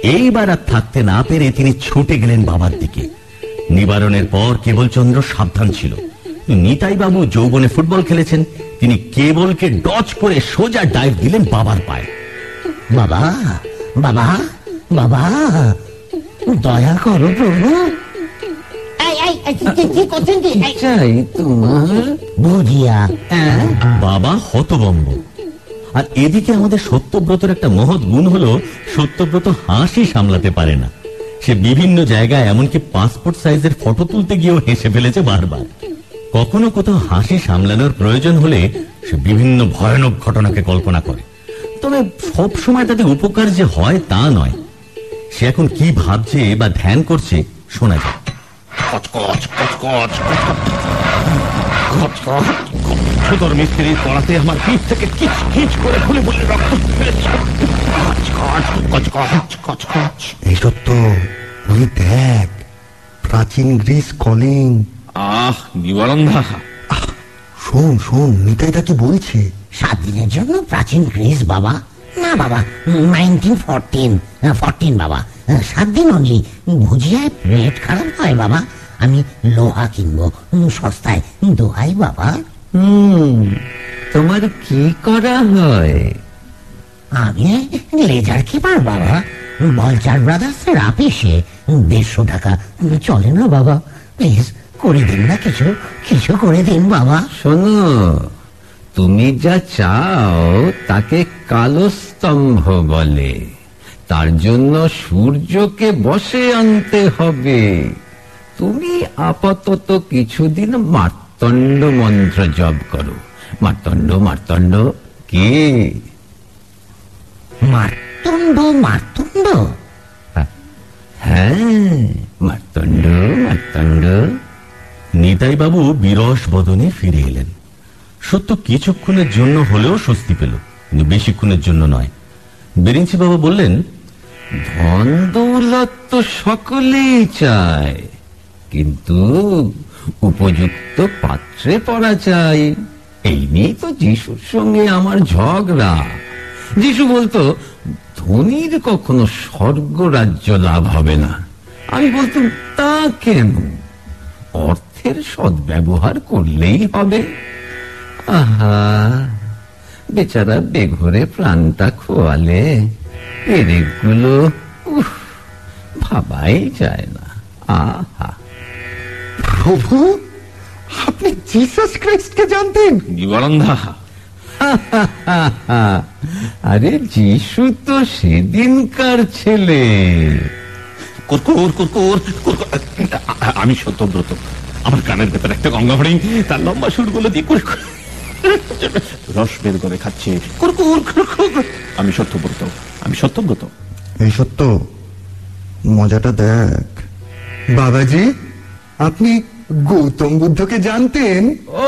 এইবার আর থাকতে না পেরে তিনি ছুটে গেলেন বাবার দিকে। নিবারণের পর কেবলচন্দ্র সাবধান ছিল। নিতাই বাবু যৌবনে ফুটবল খেলেছেন তিনি কেবলকে ডচ করে সোজা ডাইভ দিলেন বাবার পায়ে। বাবা বাবা বাবা দয়া করো প্রভু। হ্যাঁ? বাবা হতবম্ব। আর এদিকে আমাদের সত্যব্রতর একটা মহৎ গুণ হলো সত্যব্রত হাসি সামলাতে পারে না। সে বিভিন্ন জায়গায় এমনকি পাসপোর্ট সাইজের ফটো তুলতে গিয়েও হেসে ফেলেছে বারবার। কখনো কোথাও হাসি সামলানোর প্রয়োজন হলে সে বিভিন্ন ভয়ানক ঘটনাকে কল্পনা করে। তবে সব সময় তাতে উপকার যে হয় তা নয়। সে এখন কি ভাবছে বা ধ্যান করছে শোনা যায় কচকচ কচকচ কচকচ সুতর মিস্ত্রির কড়াতে আমার পিঠ থেকে কিচ কিচ করে রক্ত এই সত্য ওই দেখ প্রাচীন গ্রিস কলিং। আহ নিবারণ শোন শোন নিতাইদা কি বলছে? সাত দিনের জন্য প্রাচীন গ্রিস বাবা। না বাবা নাইনটিন ফোরটিন ফোরটিন বাবা। সাত দিন অনলি ভুজিয়ায় রেট খারাপ হয় বাবা। আমি লোহা কিনবো সস্তায়। দোহাই বাবা। হুম তোমার কি করা হয়? আমি লেজার কিপার বাবা। বলচার ব্রাদার্সের আপিসে দেড়শো টাকা। চলে না বাবা প্লিজ করে দিন না কিছু কিছু করে দিন বাবা। শোনো তুমি যা চাও তাকে কালো স্তম্ভ বলে। তার জন্য সূর্যকে বসে আনতে হবে। তুমি আপাতত কিছুদিন মার্তণ্ড মন্ত্র জপ করো। মার্তণ্ড মার্তণ্ড কে? মার্তণ্ড মার্তণ্ড? হ্যাঁ মার্তণ্ড মার্তণ্ড। নিতাই বাবু বিরস বদনে ফিরে এলেন। সত্য কিছুক্ষণের জন্য হলেও স্বস্তি পেল, কিন্তু বেশিক্ষণের জন্য নয়। বেরিঞ্চি বাবা বললেন, ধন দৌলত তো সকলেই চায়, কিন্তু উপযুক্ত পাত্রে পড়া চাই। এই নিয়ে তো যিশুর সঙ্গে আমার ঝগড়া। যিশু বলতো, ধনীর কখনো স্বর্গ রাজ্য লাভ হবে না। আমি বলতাম, তা কেন? অর্থের সদ্ব্যবহার করলেই হবে। আহা বেচারা বেঘরে প্রাণটা খোয়ালে। উফ, ভাবাই যায় না। আহা। প্রভু আপনি জিসাস খ্রিস্টকে জানতেন? নিবারণদা আরে যিশু তো সেদিনকার ছেলে। কুরকুর কুরকুর আমি সত্যব্রত আমার কানের ভেতর একটা গঙ্গা হরিণ তার লম্বা সুরগুলো দিয়ে কুরকুর। রস বের করে খাচ্ছে। আমি সত্যব্রত আমি সত্যব্রত। এই সত্য মজাটা দেখ। বাবাজি আপনি গৌতম বুদ্ধকে জানতেন? ও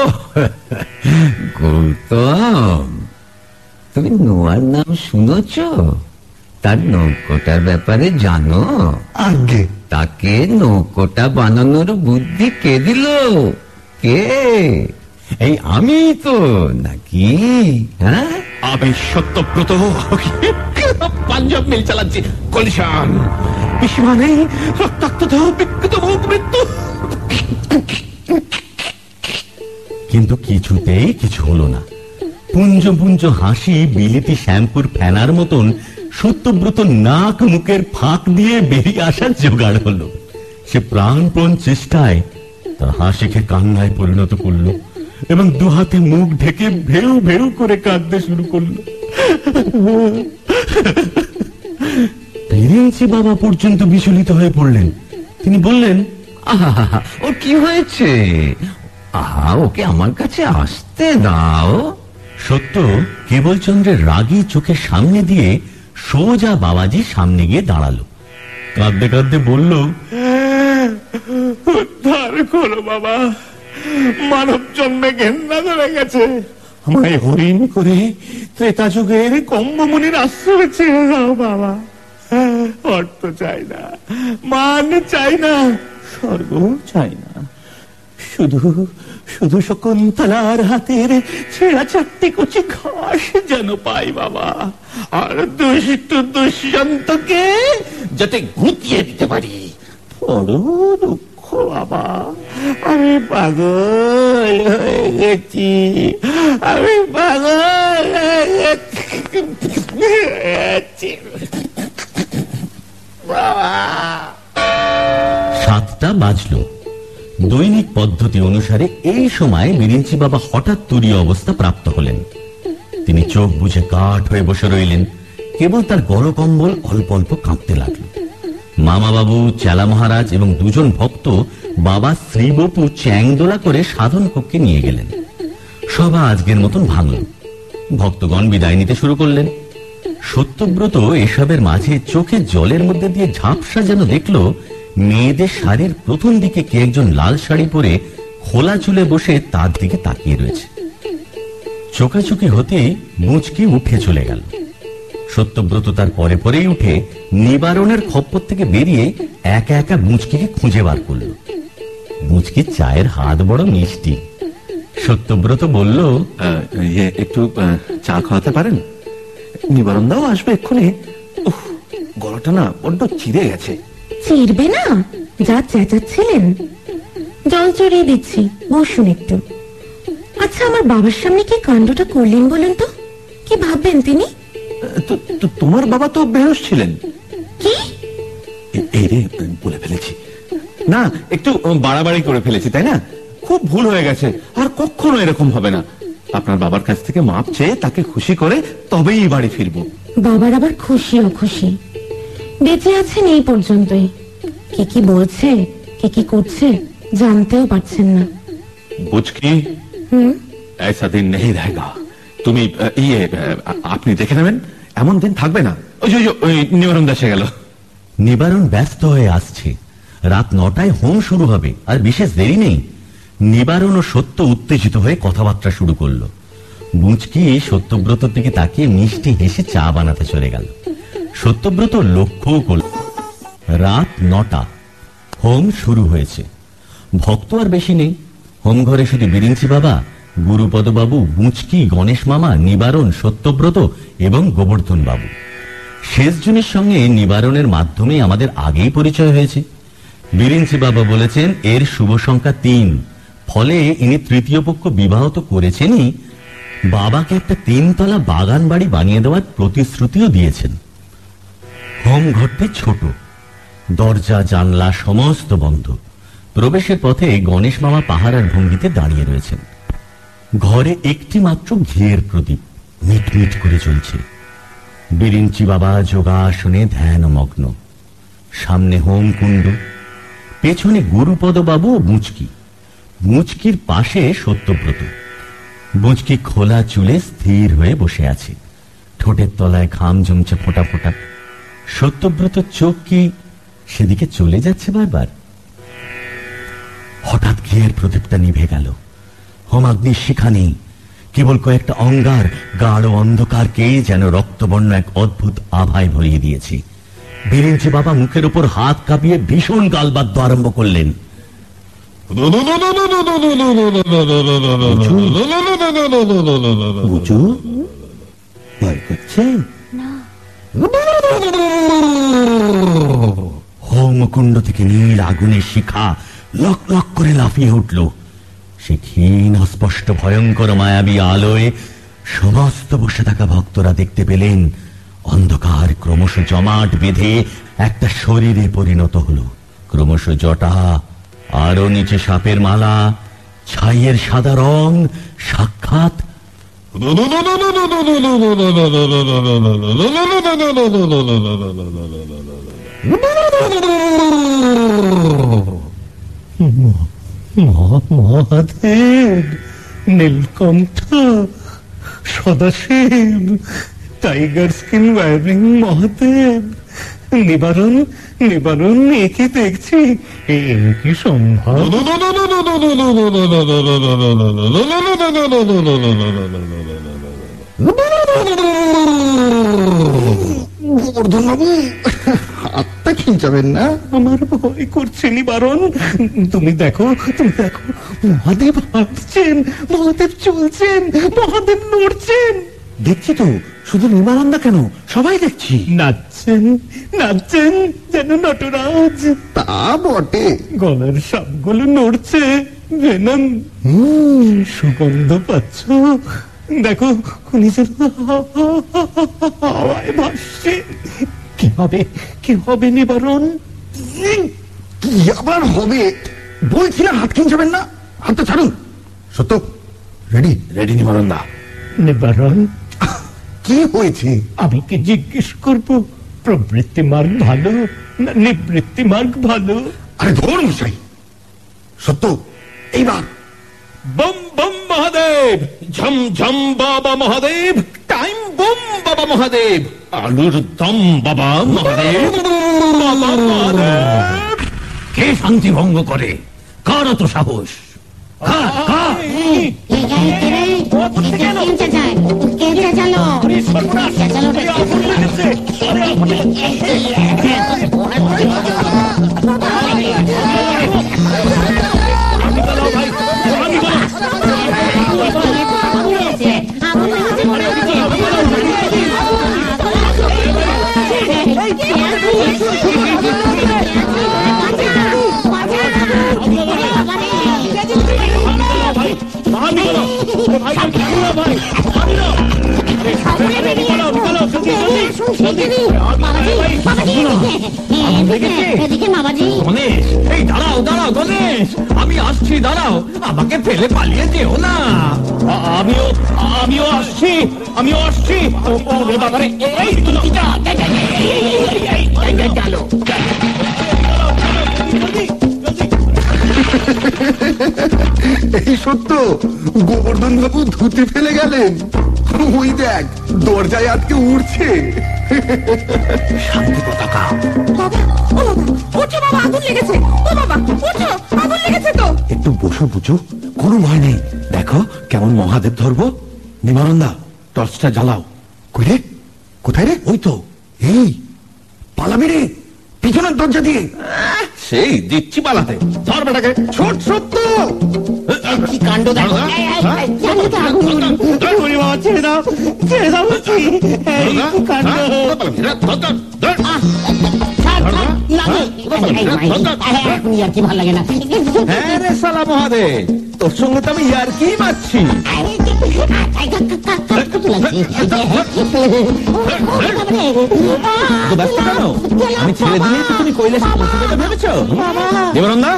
গৌতম তুমি নোয়ার নাম শুনেছ? তার নৌকোটার ব্যাপারে জানো? আগে। তাকে নৌকোটা বানানোর বুদ্ধি কে দিল? কে? এই আমি তো নাকি? হ্যাঁ? আমি সত্যব্রত পাঞ্জাব মিল চালাচ্ছি। কলিশান। পিসিমা নেই রক্তাক্ত দেহ বিকৃত মুখ মৃত্যু। কিন্তু কিছুতেই কিছু হলো না। পুঞ্জ পুঞ্জ হাসি বিলিতি শ্যাম্পুর ফেনার মতন সত্যব্রত নাক মুখের ফাঁক দিয়ে বেরিয়ে আসার জোগাড় হলো। সে প্রাণপণ চেষ্টায় তার হাসিকে কান্নায় পরিণত করল। এবং দুহাতে মুখ ঢেকে ভেউ ভেউ করে কাঁদতে শুরু করল। পেরেন্সি বাবা পর্যন্ত বিচলিত হয়ে পড়লেন। তিনি বললেন ও কি হয়েছে? আহা ওকে আমার কাছে আসতে দাও। সত্য কেবলচন্দ্রের রাগী চোখের সামনে দিয়ে সোজা বাবাজি সামনে গিয়ে দাঁড়াল। কাঁদতে কাঁদতে বলল উদ্ধার করো বাবা। মানব জন্মে ঘেন্না ধরে গেছে। আমায় হরিণ করে ত্রেতা যুগের কম্বমুনির আশ্রমে ছেড়ে দাও বাবা। অর্থ চাই না মান চাই না স্বর্গ চাই না। শুধু শুধু শকুন্তলার হাতের ছেঁড়া চারটি কচি ঘাস যেন পাই বাবা। আর দুষ্ট দুষ্যন্তকে যাতে গুটিয়ে দিতে পারি বড় দুঃখ বাবা। আমি পাগল হয়ে গেছি। আমি পাগল সাতটা বাজলো। দৈনিক পদ্ধতি অনুসারে এই সময় বিরিঞ্চি বাবা হঠাৎ তুরীয় অবস্থা প্রাপ্ত হলেন। তিনি চোখ বুঝে কাঠ হয়ে বসে রইলেন। কেবল তার গলকম্বল অল্প অল্প কাঁপতে লাগল। মামা বাবু চেলা মহারাজ এবং দুজন ভক্ত বাবা শ্রীবপু চ্যাংদোলা করে সাধন কক্ষে নিয়ে গেলেন। সভা আজকের মতন ভাঙল। ভক্তগণ বিদায় নিতে শুরু করলেন। সত্যব্রত এসবের মাঝে চোখে জলের মধ্যে দিয়ে ঝাপসা যেন দেখল, মেয়েদের শাড়ির প্রথম দিকে কে একজন লাল শাড়ি পরে খোলা চুলে বসে তার দিকে তাকিয়ে রয়েছে। চোখাচোখি হতেই মুচকি উঠে চলে গেল। সত্যব্রত তার পরে পরেই উঠে নিবারণের খপ্পর থেকে বেরিয়ে একা একা মুচকিকে খুঁজে বার করল মুচকির চায়ের হাত বড় মিষ্টি। সত্যব্রত বলল ইয়ে, একটু চা খাওয়াতে পারেন? নিবারণ দাও আসবে এক্ষুনি। গলাটা না বড্ড চিড়ে গেছে। চিরবে না? যা চেঁচাচ্ছিলেন। জল চড়িয়ে দিচ্ছি বসুন একটু। আচ্ছা আমার বাবার সামনে কি কাণ্ডটা করলেন বলেন তো? কি ভাববেন তিনি? তোমার বাবা তো বেহস ছিলেন কি এ- এই রে বলে ফেলেছি না একটু বাড়াবাড়ি করে ফেলেছি তাই না খুব ভুল হয়ে গেছে আর কখনো এরকম হবে না আপনার বাবার কাছ থেকে মাপ চেয়ে তাকে খুশি করে তবেই এই বাড়ি ফিরবো বাবার আবার খুশি অখুশি বেঁচে আছেন এই পর্যন্তই কি কি বলছে কি কি করছে জানতেও পারছেন না বুঝকি হুম ऐसा दिन नहीं रहेगा তুমি আহ, ইয়ে আহ, আপনি দেখে নেবেন এমন দিন থাকবে না। ওই যে- নিবারণ দেশে গেল। নিবারণ ব্যস্ত হয়ে আসছে। রাত নটায় হোম শুরু হবে আর বিশেষ দেরি নেই। নিবারণ ও সত্য উত্তেজিত হয়ে কথাবার্তা শুরু করল। বুঝকি সত্যব্রতর দিকে তাকিয়ে মিষ্টি হেসে চা বানাতে চলে গেল। সত্যব্রত লক্ষ্যও করল রাত নটা হোম শুরু হয়েছে। ভক্ত আর বেশি নেই। হোম ঘরে শুধু বিরিঞ্চি বাবা গুরুপদ বাবু বুঁচকি গণেশ মামা, নিবারণ সত্যব্রত এবং গোবর্ধন বাবু। শেষজনের সঙ্গে নিবারণের মাধ্যমে আমাদের আগেই পরিচয় হয়েছে। বিরিঞ্চি বাবা বলেছেন, এর শুভ সংখ্যা তিন। ফলে ইনি তৃতীয় পক্ষ বিবাহ তো করেছেনই। বাবাকে একটা তিনতলা বাগান বাড়ি বানিয়ে দেওয়ার প্রতিশ্রুতিও দিয়েছেন। হোম ঘরটি ছোট। দরজা, জানলা, সমস্ত বন্ধ। প্রবেশের পথে গণেশ মামা পাহারার ভঙ্গিতে দাঁড়িয়ে রয়েছেন। ঘরে একটি মাত্র ঘিয়ের প্রদীপ মিটমিট করে চলছে বিরিঞ্চি বাবা যোগাসনে ধ্যান মগ্ন সামনে হোম কুণ্ড পেছনে গুরুপদ বাবু ও মুচকি। মুচকির পাশে সত্যব্রত। মুচকি খোলা চুলে স্থির হয়ে বসে আছে। ঠোঁটের তলায় ঘাম জমছে ফোটা ফোটা। সত্যব্রত চোখ কি সেদিকে চলে যাচ্ছে বারবার? হঠাৎ ঘিয়ের প্রদীপটা নিভে গেল। হোমাগ্নির শিখা নেই। কেবল কয়েকটা অঙ্গার গাঢ় অন্ধকারকে যেন রক্তবর্ণ এক অদ্ভুত আভায় ভরিয়ে দিয়েছে। বিরিঞ্চি বাবা মুখের উপর হাত কাঁপিয়ে ভীষণ গালবাদ্য আরম্ভ করলেন। বুঝু ভয় করছে? হোমকুণ্ড থেকে নীল আগুনের শিখা লক লক করে লাফিয়ে উঠল। সে ক্ষীণ অস্পষ্ট ভয়ঙ্কর, মায়াবী আলোয় সমস্ত বসে থাকা ভক্তরা দেখতে পেলেন, অন্ধকার ক্রমশ জমাট বেঁধে একটা শরীরে পরিণত হলো। ক্রমশ জটা, আরও নিচে সাপের মালা, ছাইয়ের সাদা রং, সাক্ষাৎ Mahadev Neelkanth Sadashiv tiger skin wearing Mahadev Nibaran Nibaran একে দেখছি কি সম্ভব গোবর্ধন বাবু হাতটা খিঞ্চাবেন না? আমার ভয় করছে নিবারণ। তুমি দেখো তুমি দেখো মহাদেব হাঁটছেন মহাদেব চলছেন মহাদেব নড়ছেন। দেখছি তো শুধু নির্মানন্দা কেন সবাই দেখছি। নাচছেন নাচছেন যেন নটরাজ। তা বটে। গলার সবগুলো নড়ছে ভেনম সুগন্ধ পাচ্ছ। দেখো হাওয়ায় ভাসছে। কি হবে? কি হবে নিবারণ? কি আবার হবে? হাত না? হাতটা ছাড়ুন। সত্য রেডি রেডি নির্মানন্দা নিবারণ? কি হয়েছে? আমি কি জিজ্ঞেস করব? প্রবৃত্তি মার্গ ভালো? না নিবৃত্তি মার্গ ভালো? আরে ধরুন সত্য এইবার বম বম মহাদেব ঝম ঝম বাবা মহাদেব টাইম বম বাবা মহাদেব আলুর দম বাবা মহাদেব কে শান্তি ভঙ্গ করে কার অত সাহস বাঁচাও আমি আসছি দাঁড়াও আমাকে ফেলে পালিয়ে যেও না আমিও আমিও আসছি আমিও আসছি বাবারে এই গেল এই সত্য গোবর্ধন বাবু ধুতি ফেলে গেলেন। ওই দেখ দরজায় আটকে উড়ছে। শান্তি পতাকা। বাবা ও বাবা ওঠো বাবা আগুন লেগেছে। ও বাবা ওঠো আগুন লেগেছে তো। একটু বসো বুঝো কোনো ভয় নেই। দেখো কেমন মহাদেব ধরবো। নিমানন্দা টর্চটা জ্বালাও। কই রে? কোথায় রে? ওই তো। এই পালাবি রে পিছনের দরজা দিয়ে। সেই দিচ্ছি পালাতে। ধর বেটাকে ছোট সত্য। কি কাণ্ড দেখো এই, এই, এই, জানি তো আগুন ওরে বাবা ছেড়ে দাও ছেড়ে দাও বলছি এই কি কাণ্ড হ্যাঁ তোর সঙ্গে তো আমি ইয়ার কি মারছি আমি ছেড়ে তুমি যেতে ভেবেছো দেবরন্দা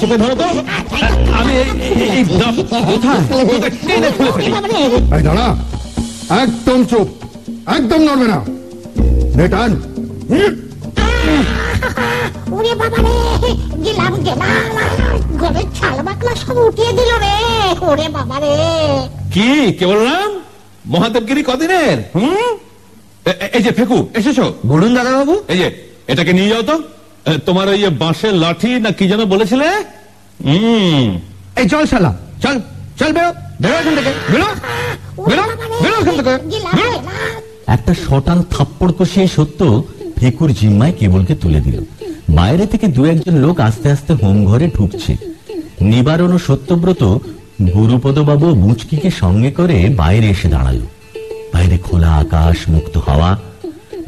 চেপে ধরো তো আমি দাঁড়া একদম চুপ একদম নড়বে না নে টান ওরে বাবা রে গেলাম গেলাম। ঘরের ছাল বাকলা সব উঠিয়ে দিল রে ওরে বাবা রে কি কে বললাম মহাদেবগিরি কদিনের? হুম? এই যে ফেকু এসেছ? বলুন দাদা বাবু এই যে এটাকে নিয়ে যাও তো। তোমার ওই বাঁশের লাঠি না কি যেন বলেছিলে? হুম। এই চল শালা চল চল বেরো বেরো এখান থেকে বেরো। বেরো বেরো এখান থেকে একটা শটান থাপ্পড় কষিয়ে সত্য ফেকুর জিম্মায় কেবলকে তুলে দিল। বাইরে থেকে দু একজন লোক আস্তে আস্তে হোম ঘরে ঢুকছে। নিবারণ ও সত্যব্রত গুরুপদবাবু ও মুচকিকে সঙ্গে করে বাইরে এসে দাঁড়াল। বাইরে খোলা আকাশ, মুক্ত হাওয়া।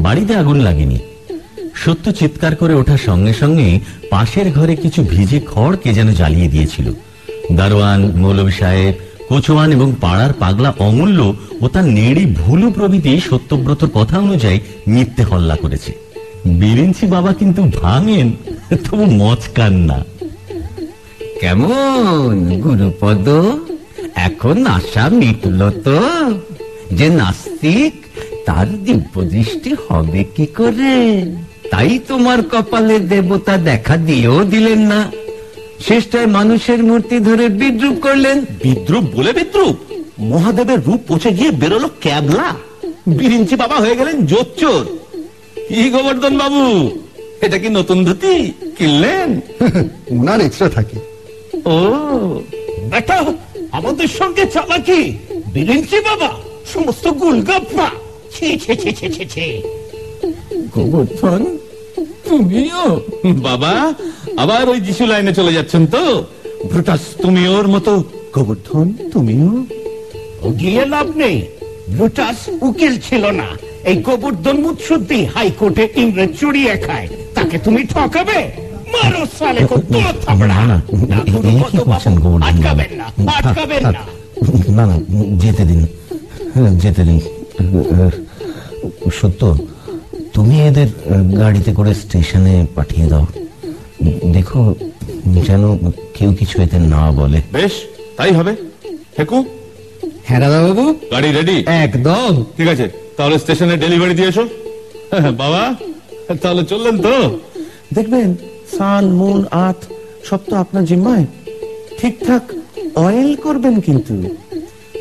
বাড়িতে আগুন লাগেনি। সত্য চিৎকার করে ওঠার সঙ্গে সঙ্গে পাশের ঘরে কিছু ভিজে খড় কে যেন জ্বালিয়ে দিয়েছিল। দারোয়ান, মৌলভী সাহেব কোচওয়ান এবং পাড়ার পাগলা অমূল্য ও তার নেড়ি ভুলু প্রভৃতি সত্যব্রতর কথা অনুযায়ী মিথ্যে হল্লা করেছে। বিরিঞ্চি বাবা কিন্তু ভাঙেন, তবু মচকান না কেমন, গুরুপদ? এখন আশা মিটল তো। যে নাস্তিক, তার দিব্য দৃষ্টি হবে কি করে? তাই তোমার কপালে দেবতা দেখা দিয়েও দিলেন না। শেষটায় মানুষের মূর্তি ধরে বিদ্রুপ করলেন। বিদ্রুপ বলে বিদ্রুপ? মহাদেবের রূপ পচে গিয়ে বেরোলো ক্যাবলা। বিরিঞ্চি বাবা হয়ে গেলেন জোচ্চোর। কি গোবর্ধন বাবু? এটা কি নতুন ধুতি? কিনলেন? ওনার এক্সট্রা থাকে। ও বেটা আমাদের সঙ্গে চালাকি। বিরিঞ্চি বাবা সমস্ত গুলগাপ্পা। ছি ছি ছি ছি ছি ছি। গোবর্ধন তুমিও? বাবা আবার ওই যিশু লাইনে চলে যাচ্ছেন তো ব্রুটাস তুমি ওর মতো গোবর্ধন তুমিও গিয়ে লাভ নেই ব্রুটাস উকিল ছিল না এই গোবর্ধন মুৎসুদ্দি হাইকোর্টে ইংরেজ চুরিয়ে খায় তাকে তুমি ঠকাবে মারো সালে কো না, না, আটকাবেন আটকাবেন যেতে দিন হ্যাঁ, যেতে দিন সত্য তুমি এদের গাড়িতে করে স্টেশনে পাঠিয়ে দাও দেখো যেন কেউ কিছু এতে না বলে। বেশ তাই হবে। হেকু? হ্যাঁ দাদা বাবু গাড়ি রেডি একদম। ঠিক আছে তাহলে স্টেশনে ডেলিভারি দিয়ে এসো। বাবা তাহলে চললেন তো। দেখবেন সান মুন আট সব তো আপনার জিম্মায়। ঠিকঠাক অয়েল করবেন কিন্তু।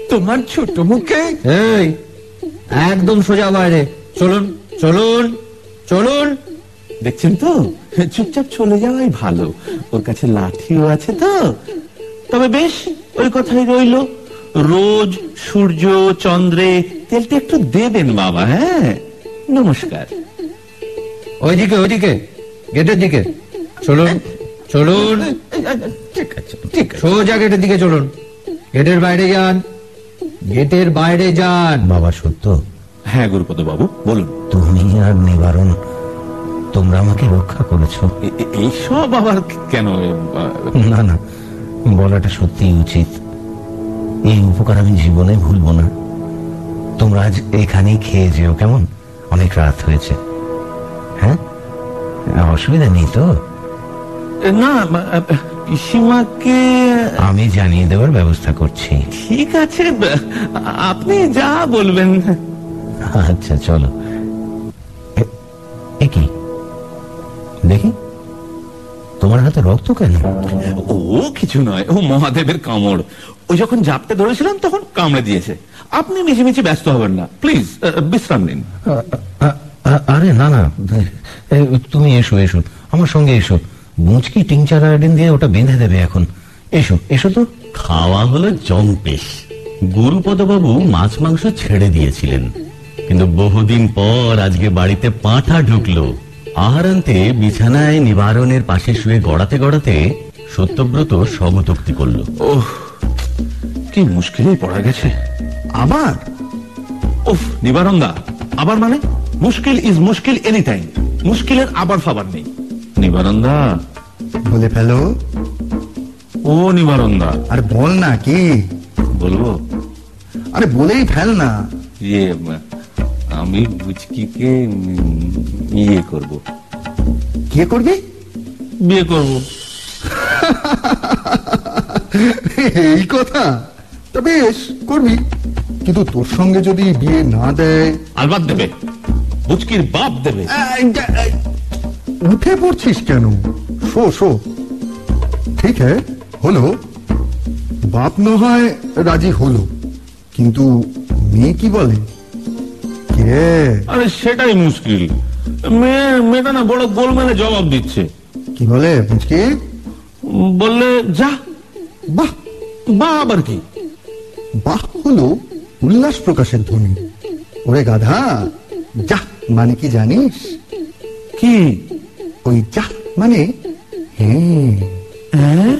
তোমার ছোট মুখে। এই একদম সোজা বাইরে। চলুন চলুন চলুন। দেখছেন তো? চুপচাপ চলে যাওয়াই ভালো। ওর কাছে লাঠিও আছে তো। তবে বেশ ওই কথাই রইল। রোজ সূর্য চন্দ্রে তেলটা একটু দেবেন বাবা হ্যাঁ? নমস্কার। ওইদিকে ওইদিকে গেটের দিকে। চলুন চলুন। ঠিক আছে ঠিক সোজা গেটের দিকে চলুন। গেটের বাইরে যান। গেটের বাইরে যান। বাবা সত্য। হ্যাঁ গুরুপদ বাবু বলুন। তুমি আর নিবারণ তোমরা আমাকে রক্ষা করেছ। এইসব আবার কেন? না না বলাটা সত্যি উচিত। এই উপকার আমি জীবনে ভুলবো না। তোমরা আজ এখানেই খেয়ে যেও কেমন? অনেক রাত হয়েছে। হ্যাঁ? অসুবিধা নেই তো? না পিসিমাকে আমি জানিয়ে দেওয়ার ব্যবস্থা করছি। ঠিক আছে আপনি যা বলবেন। আচ্ছা চলো। এ- এ কি? দেখি। তোমার হাতে রক্ত কেন? ও কিছু নয় ও মহাদেবের কামড়। ওই যখন জাপটে ধরেছিলাম তখন কামড়ে দিয়েছে। আপনি মিছিমিছি ব্যস্ত হবেন না। প্লিজ বিশ্রাম নিন। আরে না না। তুমি এসো এসো। আমার সঙ্গে এসো। মুচকি টিংচার আয়োডিন দিয়ে ওটা বেঁধে দেবে এখন। এসো এসো তো। খাওয়া হলো জম্পেশ। গুরুপদবাবু মাছ মাংস ছেড়ে দিয়েছিলেন। কিন্তু বহুদিন পর আজকে বাড়িতে পাঁঠা ঢুকলো। আহারান্তে বিছানায় নিবারণের পাশে শুয়ে গড়াতে গড়াতে সত্যব্রত স্বগতোক্তি করল। ওহ কি মুশকিলেই পড়া গেছে। আবার? উফ নিবারণ দা আবার মানে? মুশকিল ইজ মুশকিল এনি টাইম মুশকিলের আবার ফাবার নেই। নিবারণ দা বলে ফেলো। ও নিবারণ দা আর বল না কি? বলব? আরে বলেই ফেল না। ইয়ে আমি বুচকিকে ইয়ে করব। কে করবি? বিয়ে করব। এই কথা? তা বেশ করবি। কিন্তু তোর সঙ্গে যদি বিয়ে না দেয়? আলবাত দেবে। বুচকির বাপ দেবে। উঠে পড়ছিস কেন? শো শো। ঠিক হ্যাঁ হলো। বাপ ন হয় রাজি হলো। কিন্তু মেয়ে কি বলে? কে আরে সেটাই মুশকিল। মেয়ে মেয়েটা না বড় গোলমেলে জবাব দিচ্ছে। কি বলে বুঝকি বললে যা বাহ বা আবার কি? বাহ হলো উল্লাস প্রকাশের ধ্বনি। ওরে গাধা যা মানে কি জানিস? কি? ওই যা মানে হ্যাঁ। হ্যাঁ?